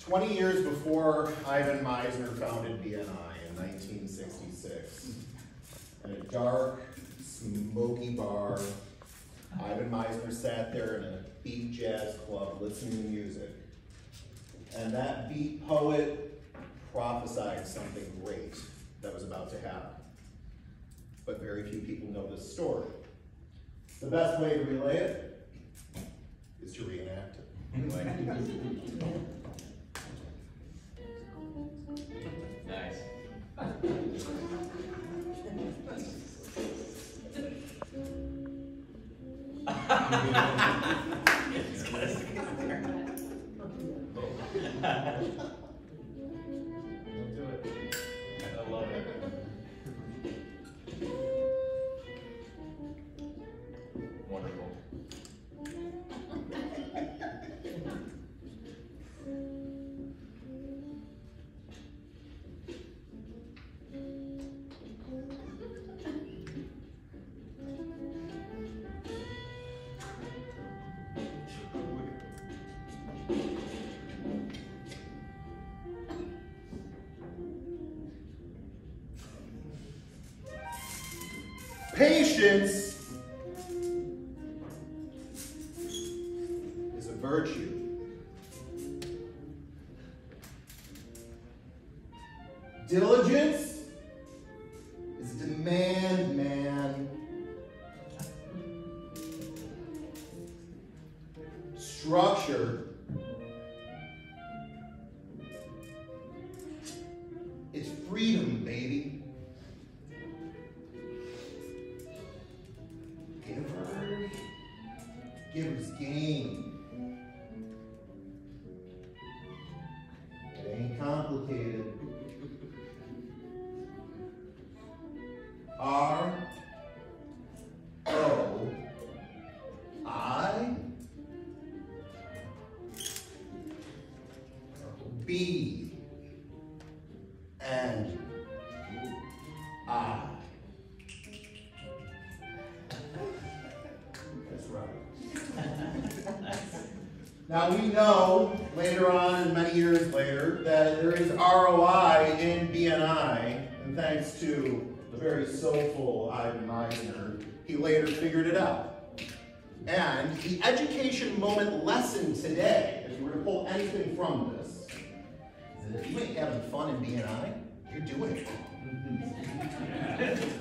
Twenty years before Ivan Meisner founded BNI in nineteen sixty-six, in a dark, smoky bar, Ivan Meisner sat there in a beat jazz club listening to music. And that beat poet prophesied something great that was about to happen. But very few people know this story. The best way to relay it is to reenact it. Nice. It's gotta Patience is a virtue. Diligence is a demand, man. Structure giver's gain. It ain't complicated. R O I B Now we know later on, and many years later, that there is ROI in BNI, and thanks to the very soulful Ivan Meisner, he later figured it out. And the education moment lesson today, if you were to pull anything from this, is that if you ain't having fun in BNI, you're doing it wrong.